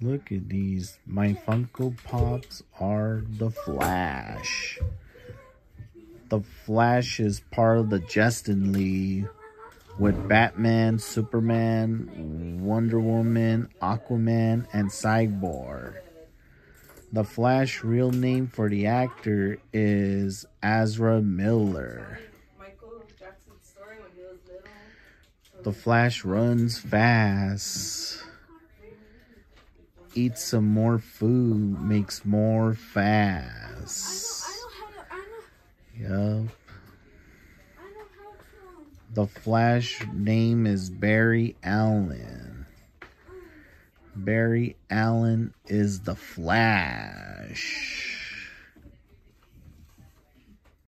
Look at these. My Funko Pops are the Flash. The Flash is part of the Justice League with Batman, Superman, Wonder Woman, Aquaman, and Cyborg. The Flash real name for the actor is Ezra Miller. The Flash runs fast. Eats some more food, makes more fast. Yup. The Flash name is Barry Allen. Barry Allen is the Flash.